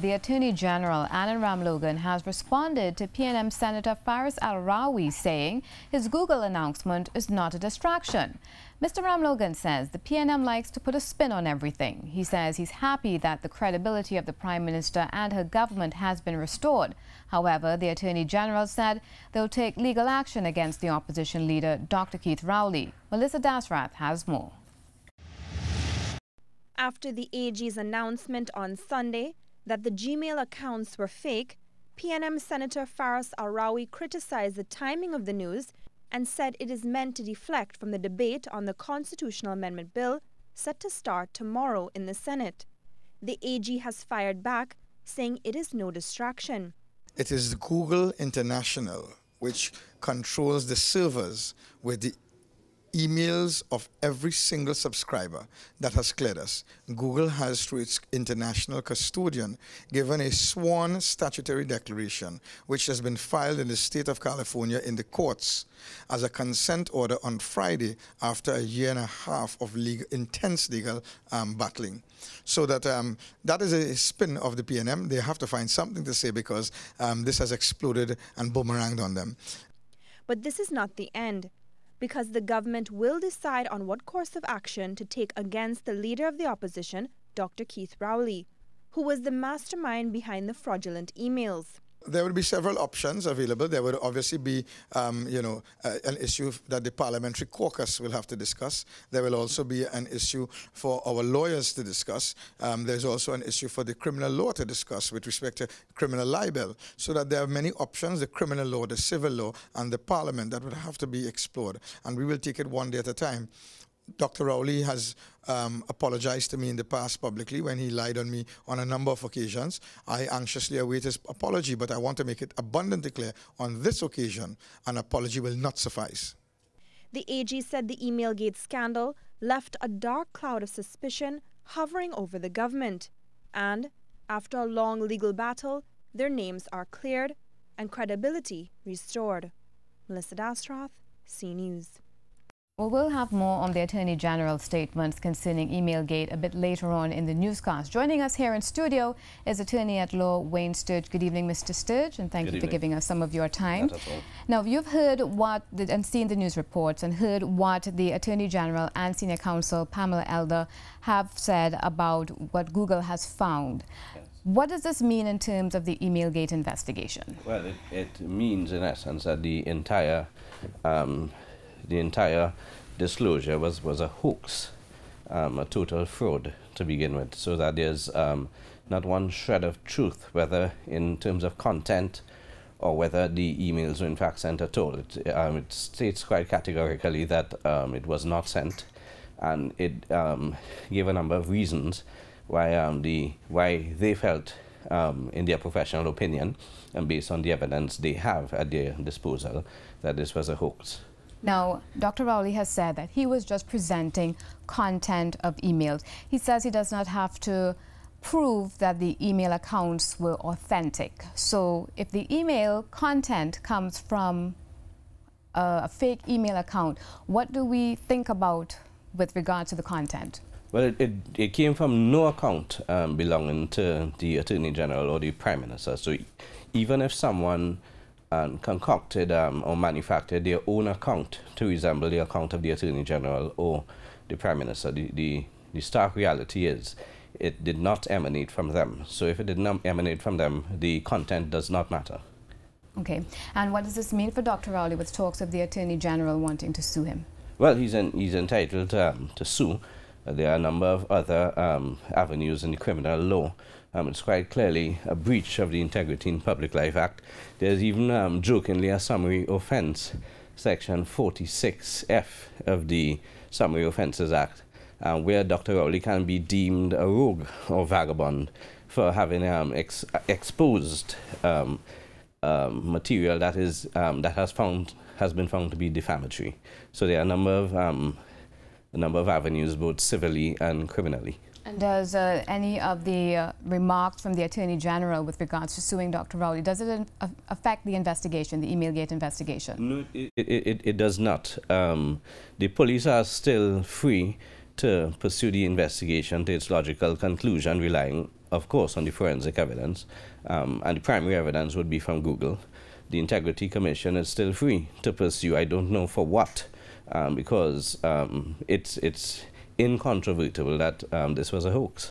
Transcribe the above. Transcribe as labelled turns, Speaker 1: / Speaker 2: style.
Speaker 1: The Attorney General, Anand Ramlogan, has responded to PNM Senator Faris Al-Rawi saying his Google announcement is not a distraction. Mr. Ramlogan says the PNM likes to put a spin on everything. He says he's happy that the credibility of the Prime Minister and her government has been restored. However, the Attorney General said they'll take legal action against the opposition leader, Dr. Keith Rowley. Melissa Dasrath has more.
Speaker 2: After the AG's announcement on Sunday, that the Gmail accounts were fake, PNM Senator Faris Al-Rawi criticized the timing of the news and said it is meant to deflect from the debate on the constitutional amendment bill set to start tomorrow in the Senate. The AG has fired back, saying it is no distraction.
Speaker 3: It is Google International which controls the servers with the emails of every single subscriber that has cleared us. Google has, through its international custodian, given a sworn statutory declaration, which has been filed in the state of California in the courts as a consent order on Friday after a year and a half of legal, intense legal um, battling. So that um, that is a spin of the PNM. They have to find something to say because um, this has exploded and boomeranged on them.
Speaker 2: But this is not the end because the government will decide on what course of action to take against the leader of the opposition, Dr. Keith Rowley, who was the mastermind behind the fraudulent emails
Speaker 3: there will be several options available. There will obviously be, um, you know, uh, an issue that the parliamentary caucus will have to discuss. There will also be an issue for our lawyers to discuss. Um, there's also an issue for the criminal law to discuss with respect to criminal libel. So that there are many options: the criminal law, the civil law, and the parliament that would have to be explored. And we will take it one day at a time. Dr. Rowley has um, apologized to me in the past publicly when he lied on me on a number of occasions. I anxiously await his apology, but I want to make it abundantly clear on this occasion an apology will not suffice.
Speaker 2: The AG said the Emailgate scandal left a dark cloud of suspicion hovering over the government. And, after a long legal battle, their names are cleared and credibility restored. Melissa Dasrath, C News.
Speaker 1: Well, we'll have more on the Attorney General's statements concerning Emailgate a bit later on in the newscast. Joining us here in studio is Attorney at Law Wayne Sturge. Good evening, Mr. Sturge, and thank
Speaker 4: Good
Speaker 1: you
Speaker 4: evening.
Speaker 1: for giving us some of your time. Now, you've heard what the, and seen the news reports and heard what the Attorney General and Senior Counsel Pamela Elder have said about what Google has found. Yes. What does this mean in terms of the Emailgate investigation?
Speaker 4: Well, it, it means, in essence, that the entire um, the entire disclosure was, was a hoax, um, a total fraud to begin with, so that there's um, not one shred of truth, whether in terms of content or whether the emails were in fact sent at all. It, um, it states quite categorically that um, it was not sent, and it um, gave a number of reasons why um, the why they felt in their professional opinion and based on the evidence they have at their disposal that this was a hoax.
Speaker 1: Now, Dr. Rowley has said that he was just presenting content of emails. He says he does not have to prove that the email accounts were authentic. So if the email content comes from a, a fake email account, what do we think about with regard to the content?
Speaker 4: Well, it, it, it came from no account um, belonging to the Attorney General or the Prime Minister. So even if someone and concocted um, or manufactured their own account to resemble the account of the Attorney General or the Prime Minister. The, the, the stark reality is it did not emanate from them. So if it did not emanate from them, the content does not matter.
Speaker 1: Okay. And what does this mean for Dr. Rowley with talks of the Attorney General wanting to sue him?
Speaker 4: Well, he's, in, he's entitled um, to sue. Uh, there are a number of other um, avenues in the criminal law um, it's quite clearly a breach of the Integrity in Public Life Act. There's even um, jokingly a summary offense, section 46F of the Summary Offences Act, uh, where Dr. Rowley can be deemed a rogue or vagabond for having um, ex exposed um, um, material that is that has found has been found to be defamatory. So there are a number of a number of avenues, both civilly and criminally.
Speaker 1: And does uh, any of the uh, remarks from the Attorney General with regards to suing Dr. Rowley, does it uh, affect the investigation, the Emailgate investigation?
Speaker 4: No, it, it, it, it does not. Um, the police are still free to pursue the investigation to its logical conclusion, relying, of course, on the forensic evidence. Um, and the primary evidence would be from Google. The Integrity Commission is still free to pursue, I don't know for what, um, because um, it's it's incontrovertible that um, this was a hoax.